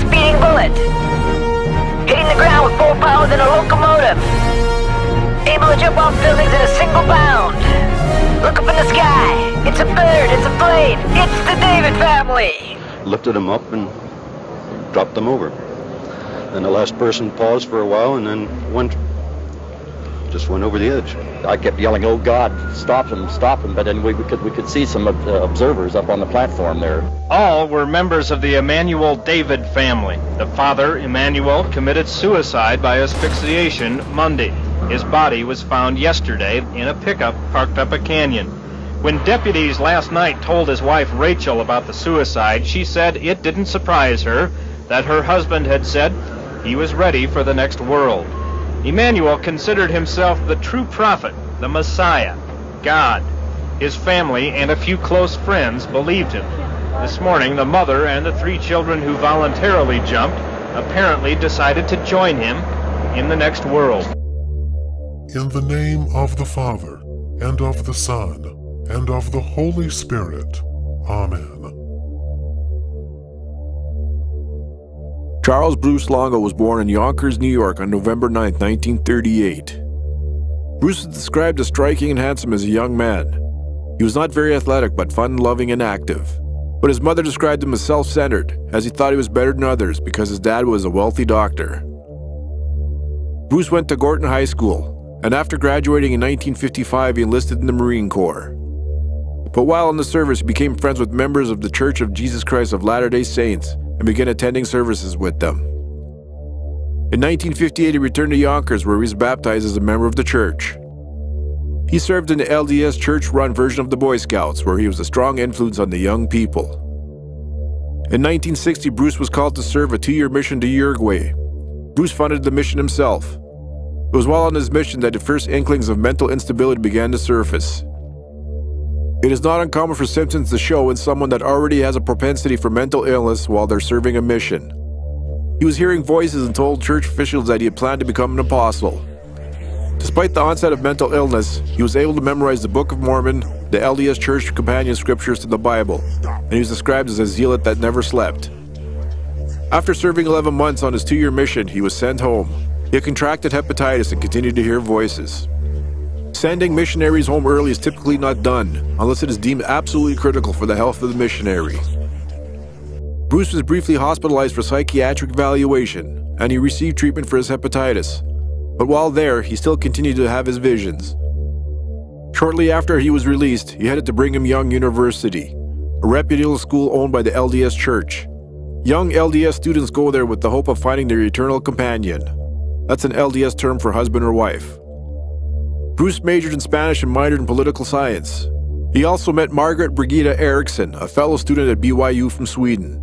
speeding bullet. Hitting the ground with more power than a locomotive. Able to jump off buildings in a single bound. Look up in the sky. It's a bird, it's a plane. It's the David family. Lifted them up and dropped them over. Then the last person paused for a while and then went just went over the edge. I kept yelling, "Oh God, stop him, stop him!" But then we, we could we could see some uh, observers up on the platform there. All were members of the Emmanuel David family. The father, Emmanuel, committed suicide by asphyxiation Monday. His body was found yesterday in a pickup parked up a canyon. When deputies last night told his wife Rachel about the suicide, she said it didn't surprise her that her husband had said he was ready for the next world. Emmanuel considered himself the true prophet, the Messiah, God. His family and a few close friends believed him. This morning, the mother and the three children who voluntarily jumped apparently decided to join him in the next world. In the name of the Father, and of the Son, and of the Holy Spirit. Amen. Charles Bruce Longo was born in Yonkers, New York on November 9, 1938. Bruce was described as striking and handsome as a young man. He was not very athletic, but fun-loving and active. But his mother described him as self-centered, as he thought he was better than others because his dad was a wealthy doctor. Bruce went to Gorton High School, and after graduating in 1955, he enlisted in the Marine Corps. But while in the service, he became friends with members of the Church of Jesus Christ of Latter-day Saints and began attending services with them. In 1958, he returned to Yonkers, where he was baptized as a member of the church. He served in the LDS church-run version of the Boy Scouts, where he was a strong influence on the young people. In 1960, Bruce was called to serve a two-year mission to Uruguay. Bruce funded the mission himself. It was while on his mission that the first inklings of mental instability began to surface. It is not uncommon for symptoms to show in someone that already has a propensity for mental illness while they're serving a mission. He was hearing voices and told church officials that he had planned to become an apostle. Despite the onset of mental illness, he was able to memorize the Book of Mormon, the LDS Church companion scriptures to the Bible, and he was described as a zealot that never slept. After serving 11 months on his two-year mission, he was sent home. He contracted hepatitis and continued to hear voices. Sending missionaries home early is typically not done, unless it is deemed absolutely critical for the health of the missionary. Bruce was briefly hospitalized for psychiatric evaluation, and he received treatment for his hepatitis. But while there, he still continued to have his visions. Shortly after he was released, he headed to Brigham Young University, a reputable school owned by the LDS Church. Young LDS students go there with the hope of finding their eternal companion. That's an LDS term for husband or wife. Bruce majored in Spanish and minored in political science. He also met Margaret Brigida Eriksson, a fellow student at BYU from Sweden.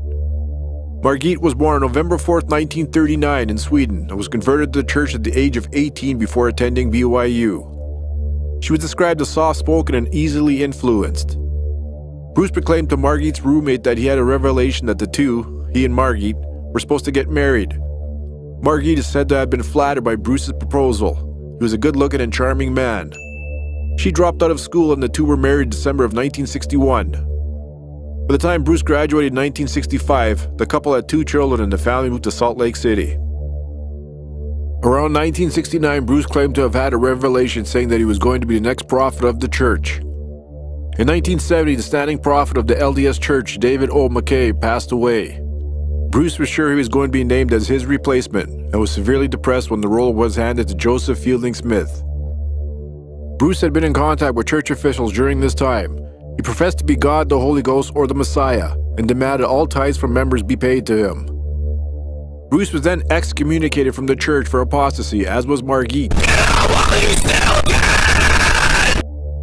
Margit was born on November 4, 1939 in Sweden and was converted to the church at the age of 18 before attending BYU. She was described as soft-spoken and easily influenced. Bruce proclaimed to Margit's roommate that he had a revelation that the two, he and Margit, were supposed to get married. Margit is said to have been flattered by Bruce's proposal, he was a good-looking and charming man. She dropped out of school and the two were married December of 1961. By the time Bruce graduated in 1965, the couple had two children and the family moved to Salt Lake City. Around 1969, Bruce claimed to have had a revelation saying that he was going to be the next prophet of the church. In 1970, the standing prophet of the LDS Church, David O. McKay, passed away. Bruce was sure he was going to be named as his replacement and was severely depressed when the role was handed to Joseph Fielding Smith. Bruce had been in contact with church officials during this time. He professed to be God, the Holy Ghost, or the Messiah, and demanded all tithes from members be paid to him. Bruce was then excommunicated from the church for apostasy, as was Margit.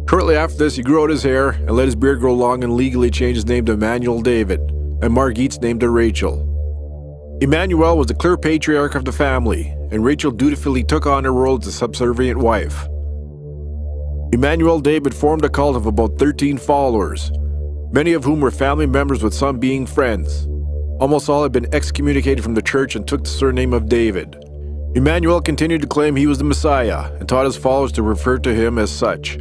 Shortly after this, he grew out his hair and let his beard grow long and legally changed his name to Emmanuel David, and Margit's name to Rachel. Emmanuel was the clear patriarch of the family, and Rachel dutifully took on her role as a subservient wife. Emmanuel David formed a cult of about 13 followers, many of whom were family members with some being friends. Almost all had been excommunicated from the church and took the surname of David. Emmanuel continued to claim he was the Messiah and taught his followers to refer to him as such.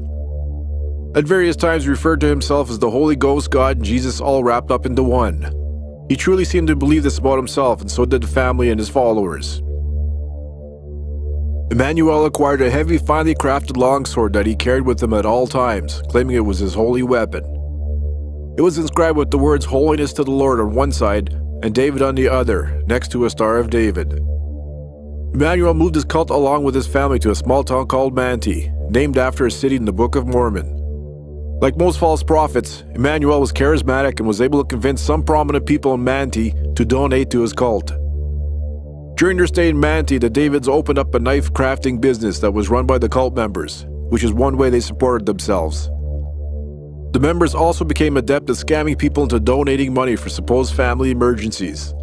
At various times he referred to himself as the Holy Ghost, God, and Jesus all wrapped up into one. He truly seemed to believe this about himself, and so did the family and his followers. Emmanuel acquired a heavy, finely crafted longsword that he carried with him at all times, claiming it was his holy weapon. It was inscribed with the words Holiness to the Lord on one side and David on the other, next to a Star of David. Emmanuel moved his cult along with his family to a small town called Manti, named after a city in the Book of Mormon. Like most false prophets, Emmanuel was charismatic and was able to convince some prominent people in Manti to donate to his cult. During their stay in Manti, the Davids opened up a knife crafting business that was run by the cult members, which is one way they supported themselves. The members also became adept at scamming people into donating money for supposed family emergencies.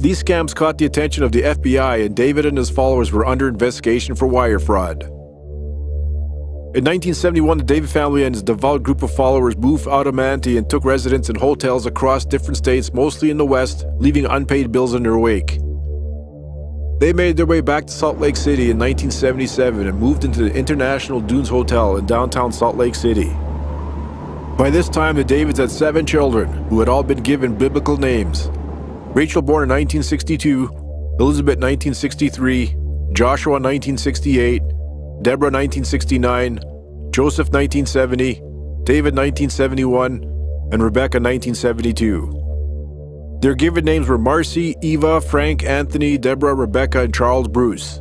These scams caught the attention of the FBI, and David and his followers were under investigation for wire fraud. In 1971, the David family and his devout group of followers moved out of Manti and took residence in hotels across different states, mostly in the West, leaving unpaid bills in their wake. They made their way back to Salt Lake City in 1977 and moved into the International Dunes Hotel in downtown Salt Lake City. By this time, the Davids had seven children, who had all been given biblical names. Rachel born in 1962, Elizabeth 1963, Joshua 1968, Deborah 1969, Joseph 1970, David 1971, and Rebecca 1972. Their given names were Marcy, Eva, Frank, Anthony, Deborah, Rebecca, and Charles Bruce.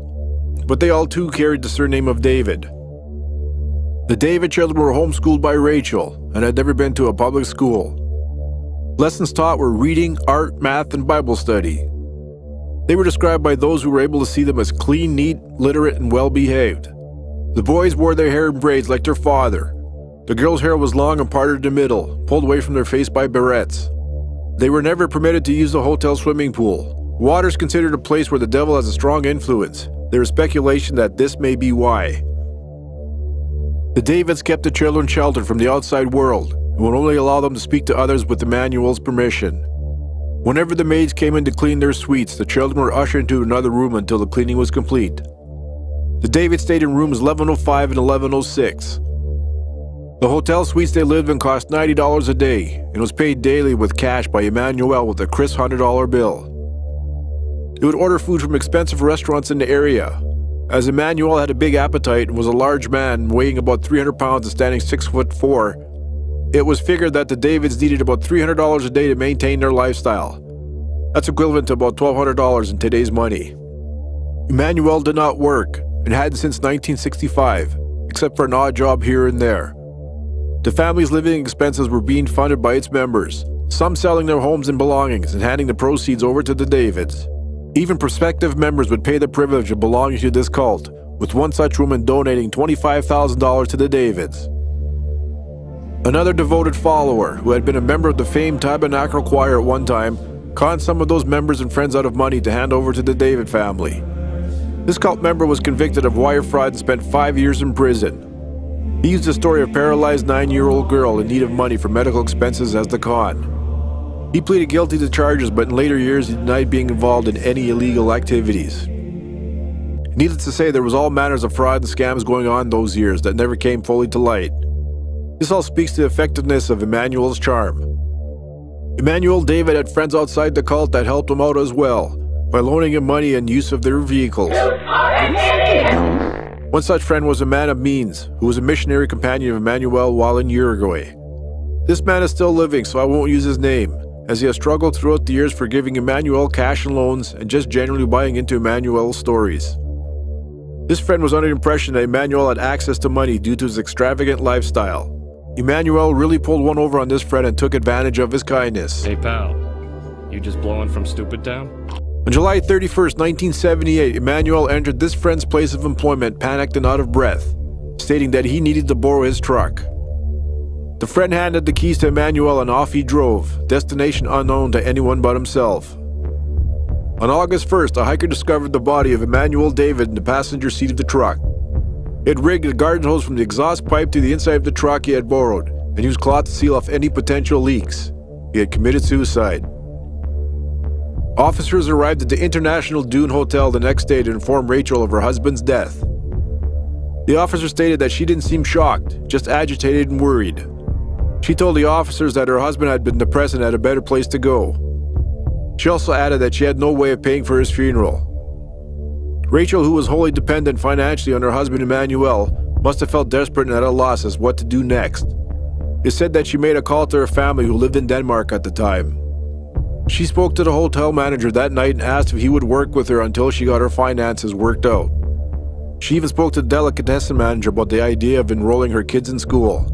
But they all too carried the surname of David. The David children were homeschooled by Rachel and had never been to a public school. Lessons taught were reading, art, math, and Bible study. They were described by those who were able to see them as clean, neat, literate, and well behaved. The boys wore their hair in braids like their father. The girls' hair was long and parted in the middle, pulled away from their face by barrettes. They were never permitted to use the hotel swimming pool. Water is considered a place where the devil has a strong influence. There is speculation that this may be why. The Davids kept the children sheltered from the outside world and would only allow them to speak to others with Emmanuel's permission. Whenever the maids came in to clean their suites, the children were ushered into another room until the cleaning was complete. The Davids stayed in rooms 1105 and 1106. The hotel suites they lived in cost $90 a day and was paid daily with cash by Emmanuel with a crisp $100 bill. They would order food from expensive restaurants in the area, as Emmanuel had a big appetite and was a large man, weighing about 300 pounds and standing 6 foot 4, it was figured that the Davids needed about $300 a day to maintain their lifestyle. That's equivalent to about $1,200 in today's money. Emmanuel did not work and hadn't since 1965, except for an odd job here and there. The family's living expenses were being funded by its members, some selling their homes and belongings and handing the proceeds over to the Davids. Even prospective members would pay the privilege of belonging to this cult, with one such woman donating $25,000 to the Davids. Another devoted follower, who had been a member of the famed Tabernacle Choir at one time, conned some of those members and friends out of money to hand over to the David family. This cult member was convicted of wire fraud and spent five years in prison. He used the story of a paralyzed nine-year-old girl in need of money for medical expenses as the con. He pleaded guilty to charges, but in later years he denied being involved in any illegal activities. Needless to say, there was all manners of fraud and scams going on those years that never came fully to light. This all speaks to the effectiveness of Emmanuel's charm. Emmanuel David had friends outside the cult that helped him out as well, by loaning him money and use of their vehicles. One such friend was a man of means, who was a missionary companion of Emmanuel while in Uruguay. This man is still living, so I won't use his name, as he has struggled throughout the years for giving Emmanuel cash and loans and just generally buying into Emmanuel's stories. This friend was under the impression that Emmanuel had access to money due to his extravagant lifestyle. Emmanuel really pulled one over on this friend and took advantage of his kindness. Hey pal, you just blowing from Stupid Town? On July 31st, 1978, Emmanuel entered this friend's place of employment panicked and out of breath, stating that he needed to borrow his truck. The friend handed the keys to Emmanuel and off he drove, destination unknown to anyone but himself. On August 1st, a hiker discovered the body of Emmanuel David in the passenger seat of the truck. He had rigged a garden hose from the exhaust pipe to the inside of the truck he had borrowed and used cloth to seal off any potential leaks. He had committed suicide. Officers arrived at the International Dune Hotel the next day to inform Rachel of her husband's death. The officer stated that she didn't seem shocked, just agitated and worried. She told the officers that her husband had been depressed and had a better place to go. She also added that she had no way of paying for his funeral. Rachel, who was wholly dependent financially on her husband Emmanuel, must have felt desperate and at a loss as what to do next. It said that she made a call to her family who lived in Denmark at the time. She spoke to the hotel manager that night and asked if he would work with her until she got her finances worked out. She even spoke to the delicatessen manager about the idea of enrolling her kids in school.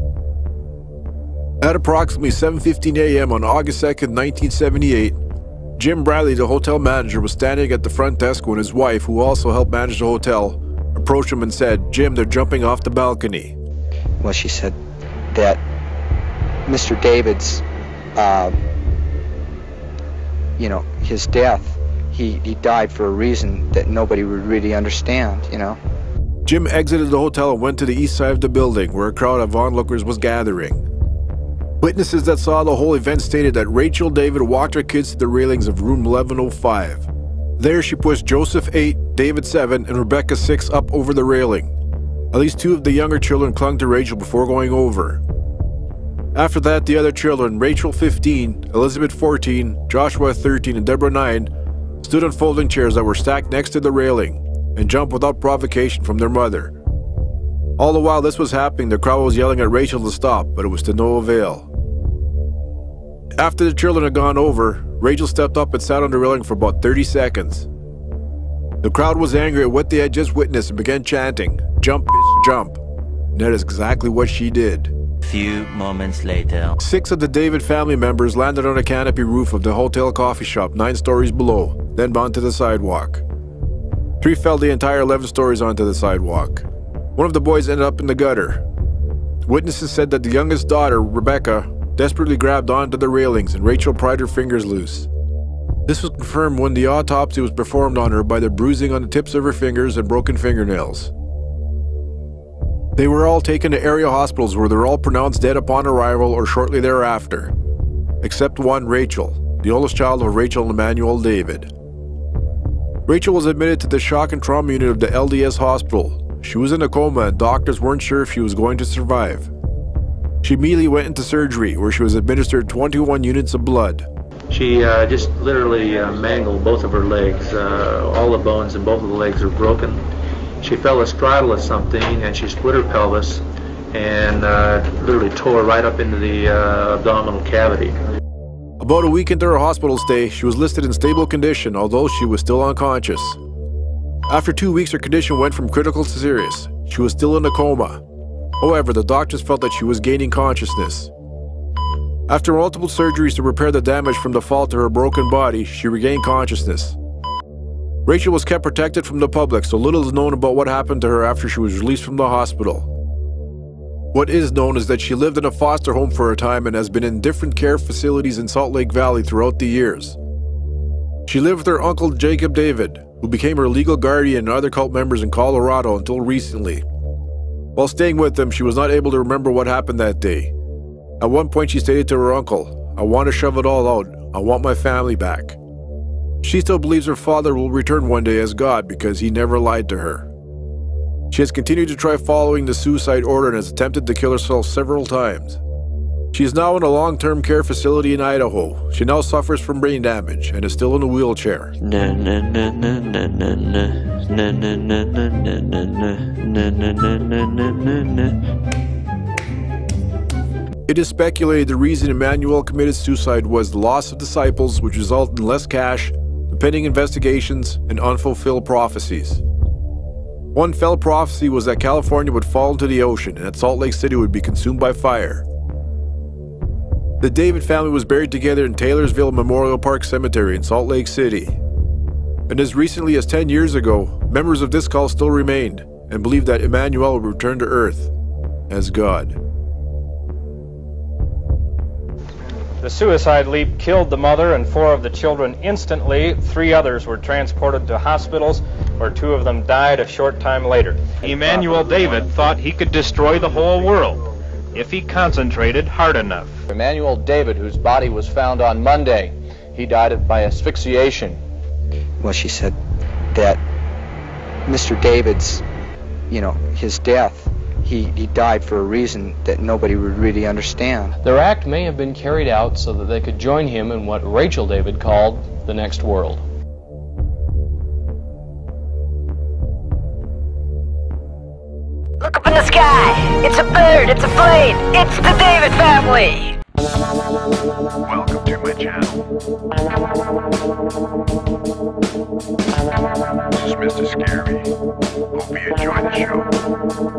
At approximately 7:15 a.m. on August 2nd, 1978, Jim Bradley, the hotel manager, was standing at the front desk when his wife, who also helped manage the hotel, approached him and said, "Jim, they're jumping off the balcony." Well, she said that Mr. David's, uh, you know, his death, he, he died for a reason that nobody would really understand, you know. Jim exited the hotel and went to the east side of the building where a crowd of onlookers was gathering. Witnesses that saw the whole event stated that Rachel David walked her kids to the railings of room 1105. There she pushed Joseph 8, David 7, and Rebecca 6 up over the railing. At least two of the younger children clung to Rachel before going over. After that, the other children, Rachel 15, Elizabeth 14, Joshua 13, and Deborah 9, stood on folding chairs that were stacked next to the railing and jumped without provocation from their mother. All the while this was happening, the crowd was yelling at Rachel to stop, but it was to no avail. After the children had gone over, Rachel stepped up and sat on the railing for about 30 seconds. The crowd was angry at what they had just witnessed and began chanting, Jump, bitch, jump. And that is exactly what she did. Few moments later. Six of the David family members landed on a canopy roof of the hotel coffee shop nine stories below, then onto the sidewalk. Three fell the entire 11 stories onto the sidewalk. One of the boys ended up in the gutter. Witnesses said that the youngest daughter, Rebecca, desperately grabbed onto the railings and Rachel pried her fingers loose. This was confirmed when the autopsy was performed on her by the bruising on the tips of her fingers and broken fingernails. They were all taken to area hospitals where they were all pronounced dead upon arrival or shortly thereafter, except one, Rachel, the oldest child of Rachel and Emmanuel David. Rachel was admitted to the shock and trauma unit of the LDS hospital. She was in a coma and doctors weren't sure if she was going to survive. She immediately went into surgery where she was administered 21 units of blood. She uh, just literally uh, mangled both of her legs. Uh, all the bones in both of the legs are broken. She fell astraddle of something and she split her pelvis and uh, literally tore right up into the uh, abdominal cavity. About a week into her hospital stay, she was listed in stable condition, although she was still unconscious. After two weeks, her condition went from critical to serious. She was still in a coma. However, the doctors felt that she was gaining consciousness. After multiple surgeries to repair the damage from the fall to her broken body, she regained consciousness. Rachel was kept protected from the public, so little is known about what happened to her after she was released from the hospital. What is known is that she lived in a foster home for a time and has been in different care facilities in Salt Lake Valley throughout the years. She lived with her uncle Jacob David, who became her legal guardian and other cult members in Colorado until recently. While staying with them, she was not able to remember what happened that day. At one point, she stated to her uncle, I want to shove it all out. I want my family back. She still believes her father will return one day as God because he never lied to her. She has continued to try following the suicide order and has attempted to kill herself several times. She is now in a long term care facility in Idaho. She now suffers from brain damage and is still in a wheelchair. It is speculated the reason Emmanuel committed suicide was the loss of disciples, which resulted in less cash, pending investigations, and unfulfilled prophecies. One fell prophecy was that California would fall into the ocean and that Salt Lake City would be consumed by fire. The David family was buried together in Taylorsville Memorial Park Cemetery in Salt Lake City. And as recently as 10 years ago, members of this cult still remained and believed that Emmanuel would return to Earth as God. The suicide leap killed the mother and four of the children instantly. Three others were transported to hospitals where two of them died a short time later. Emmanuel David thought he could destroy the whole world if he concentrated hard enough. Emmanuel David, whose body was found on Monday, he died by asphyxiation. Well, she said that Mr. David's, you know, his death he, he died for a reason that nobody would really understand. Their act may have been carried out so that they could join him in what Rachel David called the next world. Look up in the sky! It's a bird, it's a plane, it's the David family! Welcome to my channel. This is Mr. Scary. Hope you enjoy the show.